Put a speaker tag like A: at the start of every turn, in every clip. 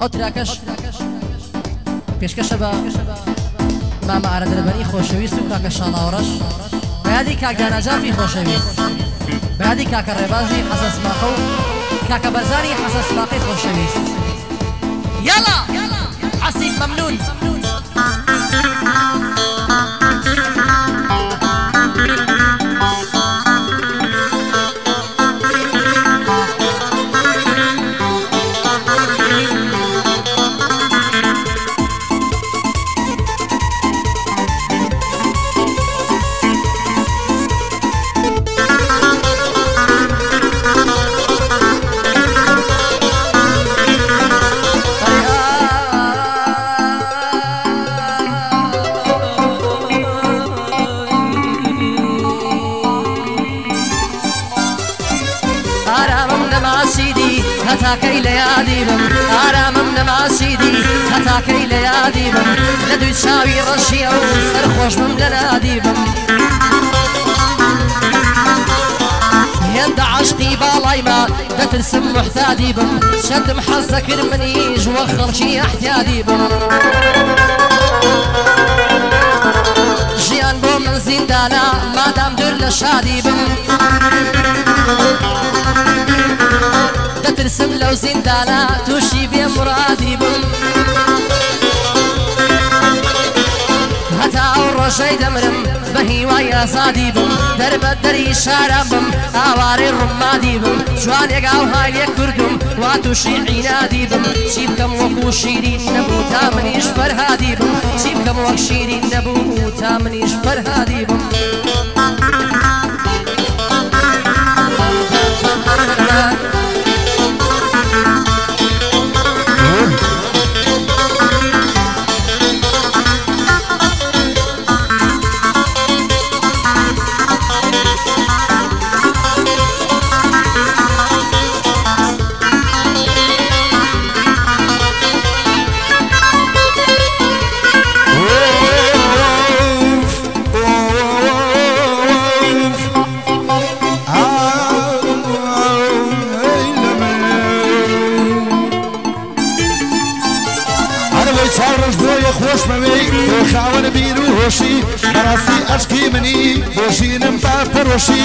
A: ئەو تراکەش پێشکەشە بە مامە ئارە دەربەری خۆشەویست و کاکە شاڵاوڕەش بەیادی کاکداناجافی خۆشەویست بەیادی کاکە ڕێبازی حەسەسماقە و کاکە بەرزانی حەسەسماقی خۆشەویست يلا عسيف ممنون. لە دوی چاوی ڕەشیە و سەرخۆشمم لە نادی بم هێندە عشقی باڵای ما دەترسم محتادی بم چەندم حەز دەکرد منیش وە خەڵکی احتیادی بم ژیان بۆ من زیندانە مادام دوور لە شادی بم دەترسم لەو زیندانە تووشی بێ مرادی بم هەتا ئەو ڕۆژەی دەمرم بە هیوای ئازادی بم. دەربە دەری شارە بم ئاوارەی ڕمادی بم. جوانێک ئاو های لێ کردم وا تووشی عینادی بم. چی بکەم وەکو شیرین نەبوو تا منیش فەرهادی بم. چی بکەم وەک شیرین نەبوو تا منیش فەرهادی بم.
B: چاڕش بۆیە خۆشمەوەی بۆ خاوەنە بیر و هۆشی بەڕاستی ئەشکی منی بۆشینم با پەرۆشی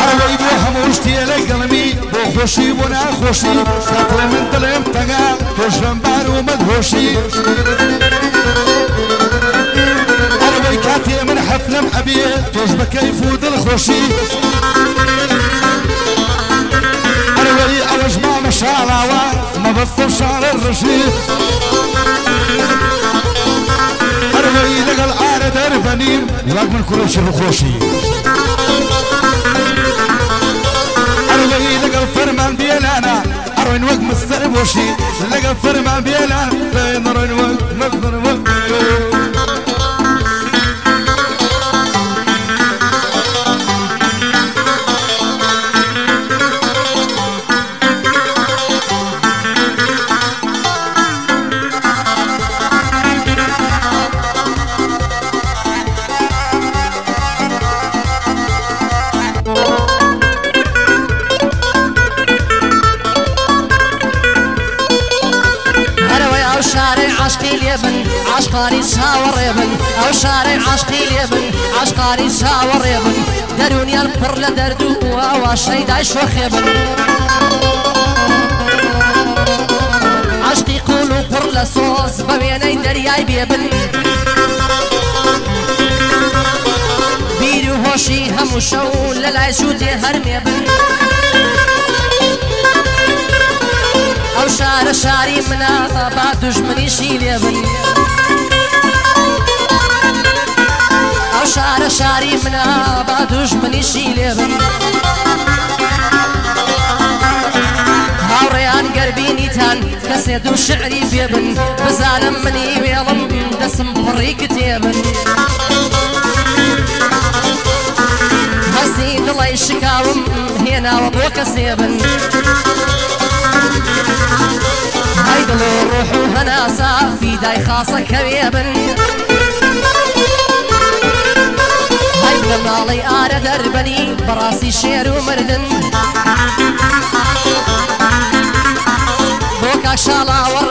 B: هەروەی بۆ هەموو شتێ لە گەڵمی بۆ خۆشی بۆ ناخۆشی کاتڵێ من دڵێم تەنگا تۆشم بار و مەدهۆشی هەروەی کاتێ من حەفلم ئەبێ تۆش بە کەیف و دڵخۆشی ئەوەش مامە شاڵاوە مەبەستە شارە ڕژی هەروەی لەگەڵ ئارە دەربەنیم وڵات من کوڕێکی ڕخۆشی هەروەی لەگەڵ فەرمان بێلانە ئەڕۆین وەک مستەر بۆشی لەگەڵ فەرمان بێلان بێنڕۆین وەک مەزدر وەک
A: هەرەوەی عشقانی ساوەڕێ بن ئەو شارەی عشقی لێ بن عشقانی ساوەڕێ بن دەرونیان پڕ لە دەردوو ئاواشەی دای شۆخێ بن. عشقی قول و پڕ لە سۆز بە وێنەی دەریای بێبن بیر و هۆشی هەموو شەو لە لای سوودێ هەرمێ بن ئەو شارە شاری منە با دوژمنیشی لێ بن. شارە شاری منە با دوژمنیشی لێبن هاوڕێیان گەربینیتان کەسێ دوو شعری پێبن بزانم منی وێڵم دەسم پڕی کتێبن هەستی دڵی شکاوم هێناوە بۆ کەسێبن هاي دڵ و ڕۆح و هەناسا فیدای خاسە کەوێبن هەی لە ماڵی ئارە دەربەنی بەڕاستی شێر و مردن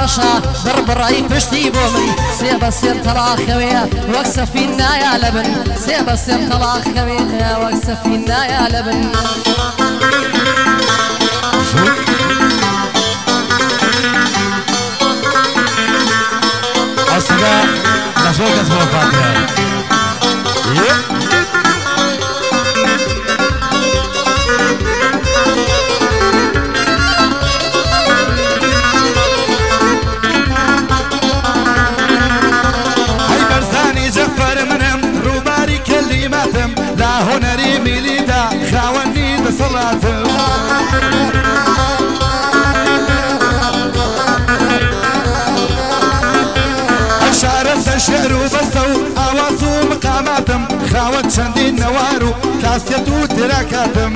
A: ڕۆژە بڕبڕی پشتی بۆ من سێ بە سێم تەلاخەوەیە وەک سەفین نایە لە بن سێ بە سێم تەلاخەوێ وەک سەفین نایە لە بن
B: بۆ فاتە و کاسێت و تێراکاتم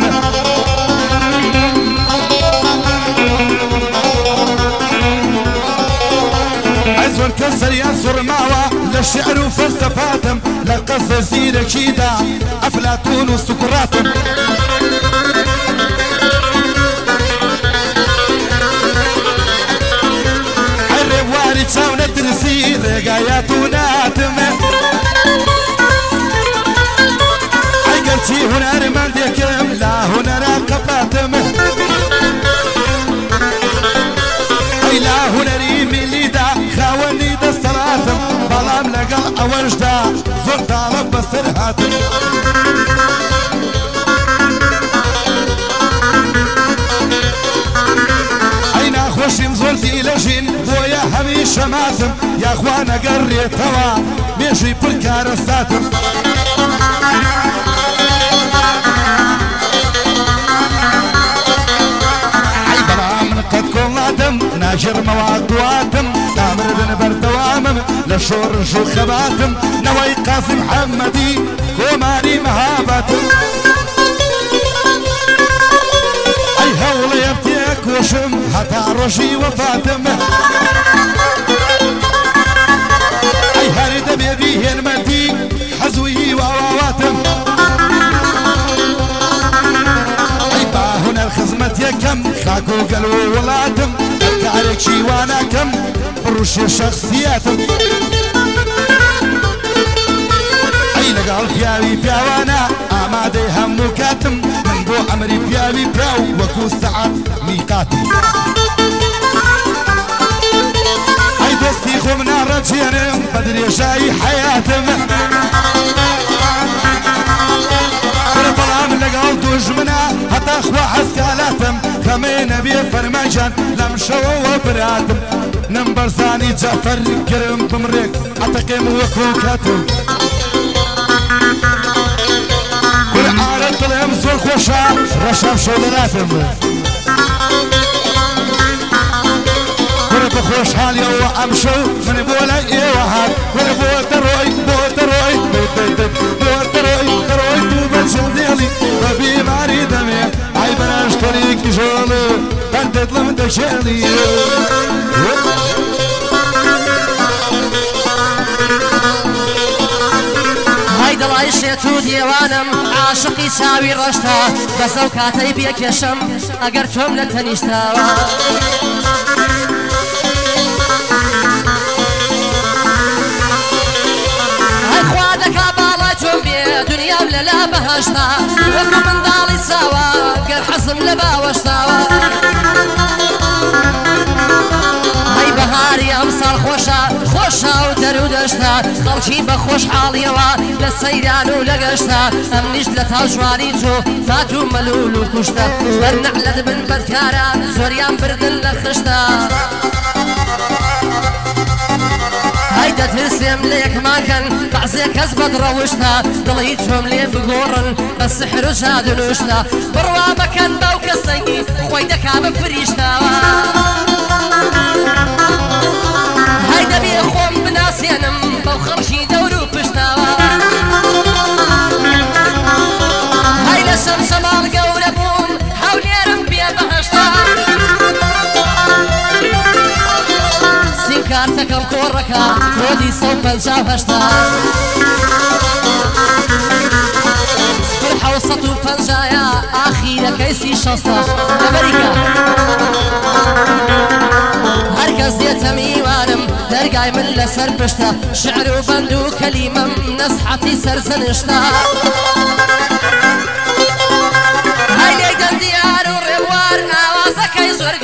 B: ئەی زۆر کەس سەریان سوڕماوە لە شعر و فەلسەفاتم لە قەزە زیرەکیدا ئەفلاتون و سوکڕاتم ئەی گەرچی هونەرمەندێکم لا هونەرا قەپاتم ئەی لا هونەری میلیدا خاوەنی دەسەڵاتم بەڵام لەگەڵ ئەوەشدا زۆر تاڵە بەسەر هاتم ئەی ناخۆشیم زۆر دیلەژین بۆیە هەمی شەماتم یاخوا نەگەر ڕێتەوە مێژوی پر کارە ساتم ناژێرمەوە دواتم دامردن بەردەوامم لە شۆڕژ و خەباتم نەوەی قاسم حەممەدی کۆماری مەهاباتم ئەی هەوڵێ تێکۆشم هەتا ڕۆژی وەفاتم ئەی هەری دەبێبی هێنمەدی خزمەت یەکەم خاک و گەل و وڵاتم کارێکی واناکەم ڕوشێ شخصیاتم ئەی لەگەڵ پیاوی پیاوانە ئامادەی هەموو کاتم من بۆ ئەمری پیاوی پراو وەکو سەعات میقاتم ئەی دەستی خۆم ناڕەجێنم بە درێژایی حیاتم بەرە بەڵام لەگەڵ دوژمنە هەتا خوا حەسکالاتم خەمێ نەبێ فەرماجان لەم شەوەوە براتم نم بەرزانی جەفەر گرم بمڕێک ئەتەقێم وەکو کاتم قورعانە دڵێم زۆر خۆشە ڕەشام شەودەراتم وەرە بە خۆشحالیەوە ئەم شەو من بۆ لای ئێوە هات وەرە بۆ دەڕۆی بۆ دەڕۆی بۆ دەڕۆی دەشێڵی
A: های دڵای شێت و دیێوانم عاشقی چاوی ڕەشتا بەسەو کاتەی بێکێشم ئەگەر تۆم لە تەنیشتاوە. تۆم بێ دنیام لەلا بەهشتا. وەکو منداڵی ساوە گەر حەزم لە باوەشتاوە. هەی بەهاری ئەم ساڵ خۆشە خۆشا و دەرو دەشتا. خەڵکی بە خۆشحاڵیەوە لە سەیران و لەگەشتا ئەم نیش لە تاژوانی تۆ فات و مەلول و کوشتە. بەرنەح لە دبن بەدکارە زۆریان بردن لە خشتا کەت هسێم لێکماکەن بەعزێ کەس بەد ڕەوشتا دڵی چۆم لێ بگۆڕن. بە سحرشا دروشتا بڕوا بەکەن باو کە سەنگی خۆی دەکا بە فریشتاوە های دەبێ خۆم بناسیێنم. کارتەکەم کۆڕەکە کۆدی سە سفر حوسەت و پەنجایە ئاخیرەکەی سی شەستە ئەمریکا هەرکە دەستێتە میوانم دەرگای من لەسەر پشتە شعر و بەند و کەلیمەم نەسحەتی سەرسەنشتا هەی لێ دەندیار و ڕێوار ئاوازەکەی زۆر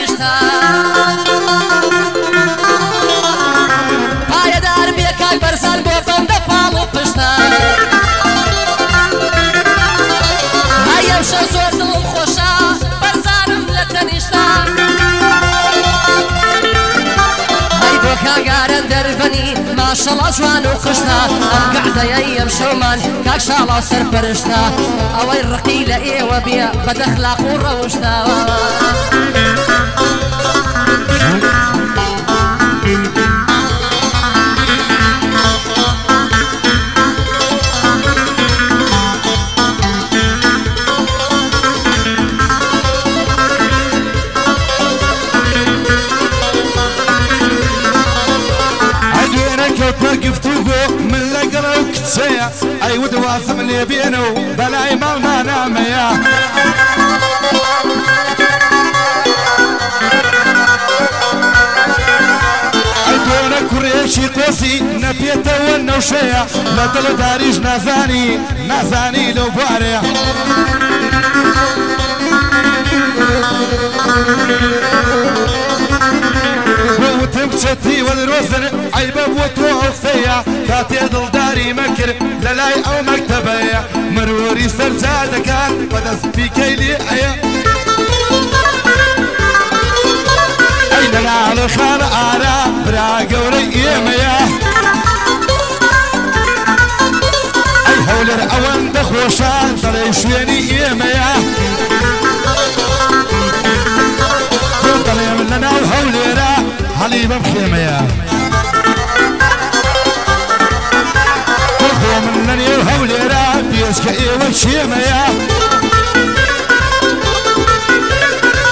A: ماشەڵە جوان و خشتا ئەم گعدەیە ئەم شەومان کاک شاڵا سەرپەرشتا ئەوەی ڕقی لە ئێوە بێ بەدەخلاق و ڕەوشتاوە
B: وكتسيا أي ود اللي بينه بلاي ما نام يا. عدوينك كريشي قوسي نبيته والنوشيا لا دل داريش نازاني نازاني لو باريا وتمشتي والروزن عيبة بوتو أخسية كاتي دلداري مكر للاي أو مكتبية مروري سرجادة كان ودس في كيلي عيا أين أنا على خان آرا برا قوري إيميا. أي هولر أوان دخوشان دلي شويني إيميا. حليبة بخيمية اخوة من لنا وهوليرا بيسك ايوة شيمية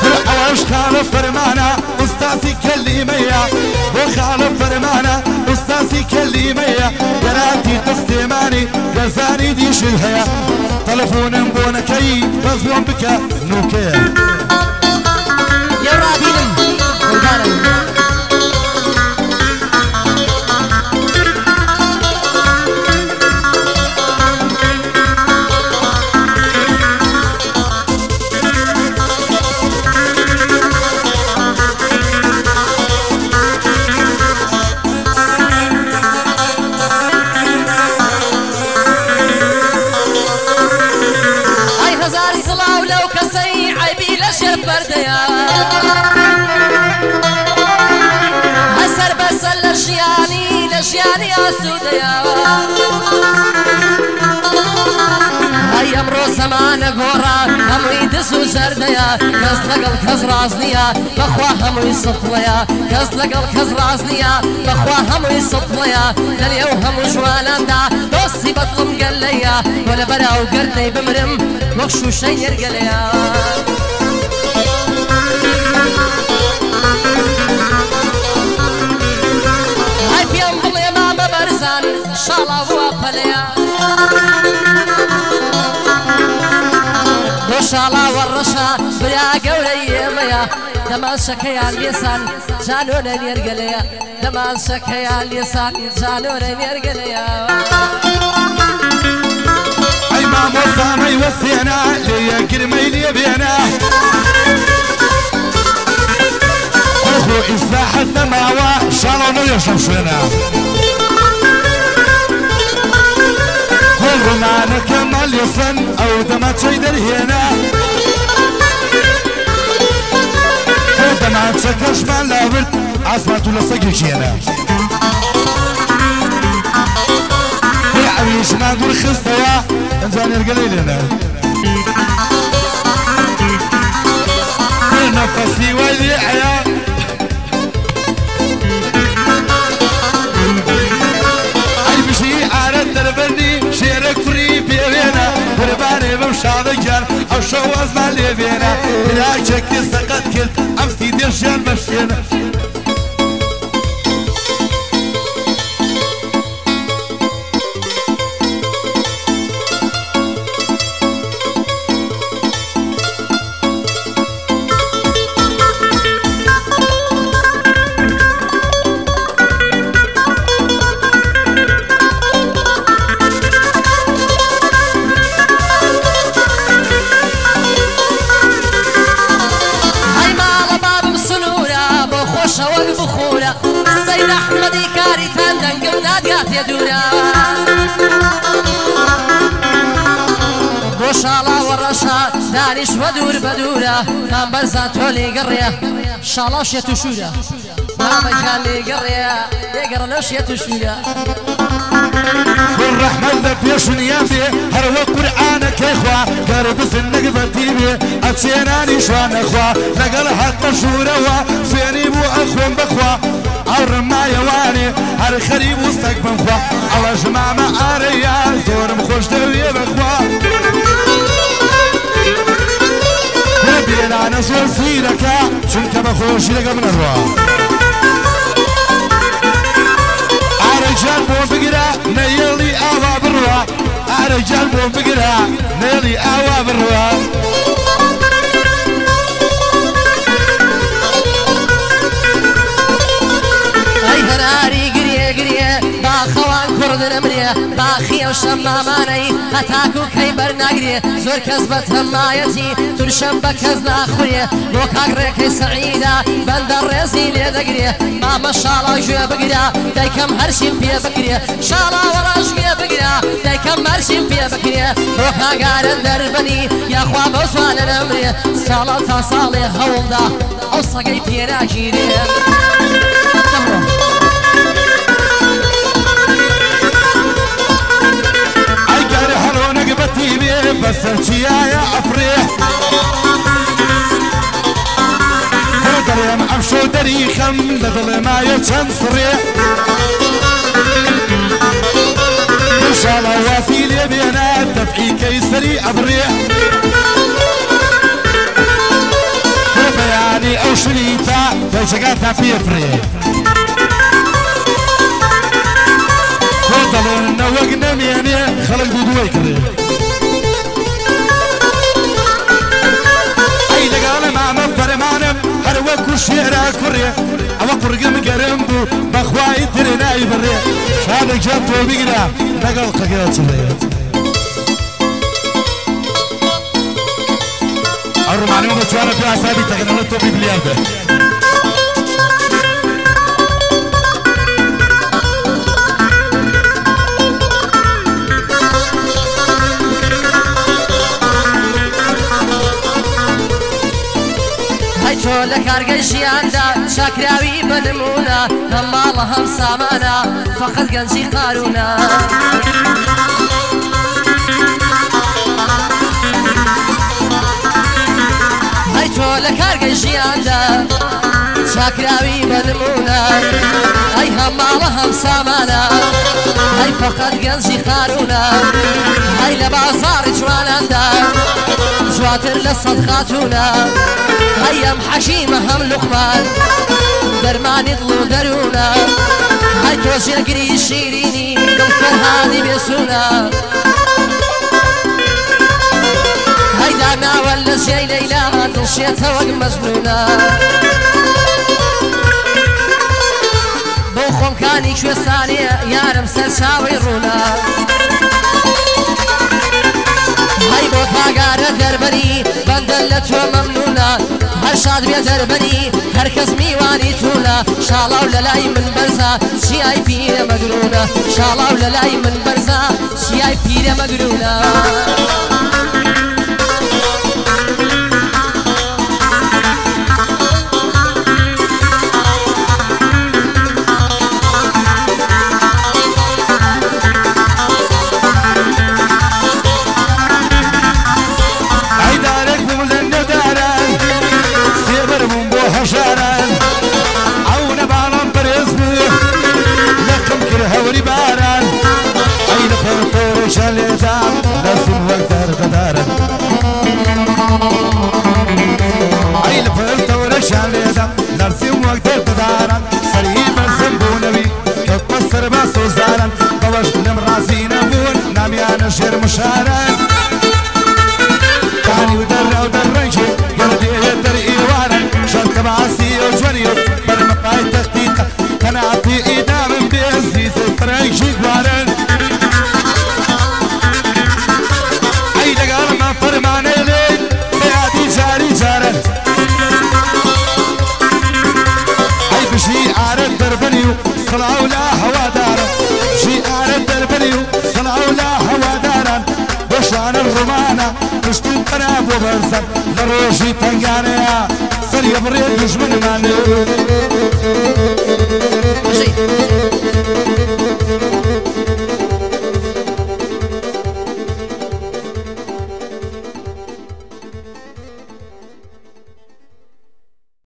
B: فرقواش خالف فرمانا أستاذي كلمية وخالف فرمانا أستاذي كلمية قراتي تستماني غزاني ديش الهيا بونكي بزبون بك
A: نوكية. سڵاو لەو کەسەی عیبی لە شێر پەردەیە هەسەر بەسەر لە ژیانی لە ژیانی ئاسوودەیە ئەی ئەمڕۆ دز و زەردەیە کەس لەگەڵ کەس ڕاز نییە بەخوا هەمووی سڵەیە کەس لەگەڵ کەس ڕاز نییە بەخوا هەمووی سڵەیە لەنێو هەموو جواناندا دۆستی بەدڵم گەلەیە وە لە بەراو گەردەی بمرم وەک شوشەی نێرگەلەیە بووە پەلەیە شاڵا وەڕەشە برا گەورەی ئێمەیە دەمان شەکەیان لێسان جانۆرە نێرگەلەیە دەمان شەکەیان لێسان جانۆرە نێرگەلەیە
B: أي ما وصاني وصينا ليا كرمي لي بينا. أخو اصلاح الدماوة شالو نو يشرب شوينا كل رمانا كمال يفن أو دما تشيدر هنا. أو دما تشكش مال لابد عصبات ولا صقيش هنا. عيش ما نقول خستوا Nerevim
A: şadı gel Aşağı az ben levine İlahi çekilse kat gel Am sidin şen meşin شێت و شوورە مامەجان لێگەڕێ لێگەڕە لەو شێت و شوورە
B: كل رحمة بيش نيابي هروا قرآن كيخوا قرب سنك فتيبي أتسيناني شوان أخوا لقل حتى شوروا فيني بو أخوان بخوا أو رما يواني. هر خريب وستقبن خوا الله جماعة ما أريا. زورم خوش دوي بخوا نزول سيرك شنك بخوش لك من الروا؟ رجال بۆ بگرە نەیڵی ئاوا بڕوە ئارەجال بۆ بگرە نێڵی ئاوا بڕوە
A: کوڕدرمرێ باخی ئەو شەمامانەی هەتاکو کەی بەرناگرێ. زۆر کەس بە تەمایەتی تورشەم بە کەس ناخورێ. بۆ کاگڕێکەی سەعیدا بەندە ڕێزی لێ دەگرێ. مامە شاڵا گوێ بگرە دایکەم هەرشیم پێ بکرێ. شاڵا وەڕاش گوێ بگرە دایکەم مەرشیم پێ بکرێ. بۆ کاگارە دەربنی یاخوا بە سوانە نەمرێ. ساڵە تا ساڵێ هەوڵدا ئەو سەگەی پێراگیرێ.
B: دەری خەم لە دڵێ مایە چەند سڕێ شاڵە واسی لێ بێنە دەفعیکەی سەری ئەبرێ بەیانی ئەو شنی تا دەچگات تا پێفرێ خۆ دەڵێن نەوەک نەمێنێ خەڵک بوو دوای کوڕێ شادێک جا تۆ بگرە لەگەڵ قەگەڵ چڵێت ئەڕمانەوە بە چوارە پێ ئاسابی تۆ
A: لە کارگەی ژیاندا چاکراوی بنمونە هەم ماڵە هەم سامانە فقط گەنجی قارونە. تۆ لە کارگەی ژیاندا چاکراوی بنمونە ئەی هەم ماڵە هەم سامانە هەی فقط گەنجی قارونە هەی لە بازاڕی جواناندا. جواتر لە سەد خاتونە هەیەم حەشیمە هەم لوقمان دەرمانی دڵ و دەروونە هەی تۆ ژێگری شیرینی دڵ فەرهادی بێسوونە هەیدا ناوە لە ژێی لەیلا دڵشێتە وەک مەزنونە بۆ خۆمکانی کوێستانێ یارم سەر چاوەی ڕوونە هەی بۆ کاگارە دەربەری بەندە لە تۆ مەمنونە هەر شاد بێ دەربەری هەر کەس میوانی تونە شاڵاو لە لای من بەرزە چیای پیرە مەگرونە شاڵاو لە لای من بەرزە چیای پیرە مەگرونە
B: بۆ بەرسە لە ڕۆژی تنگانەیە سەریە بڕێ دژمنمان
A: لێ